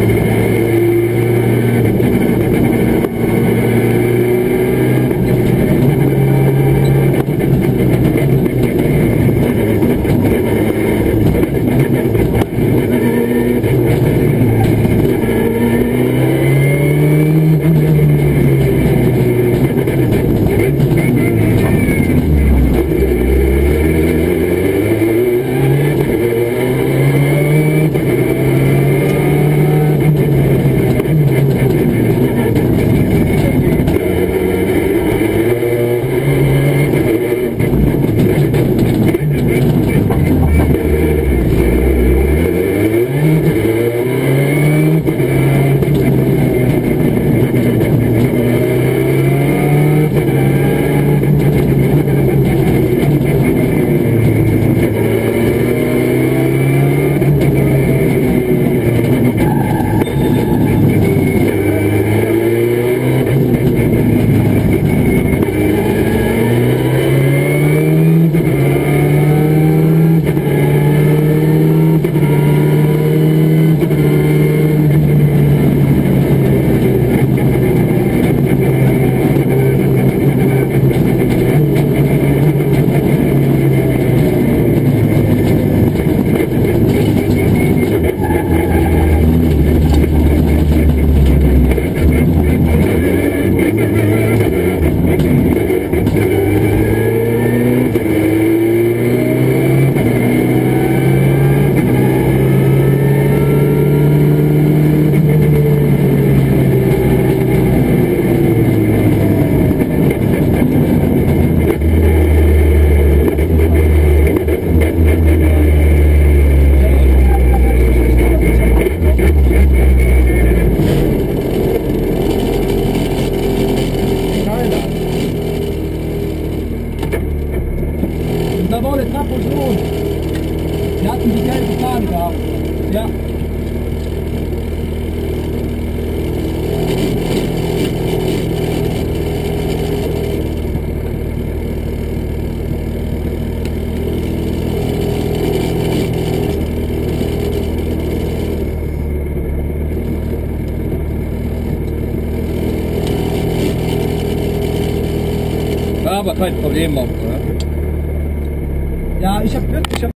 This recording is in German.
you. Problem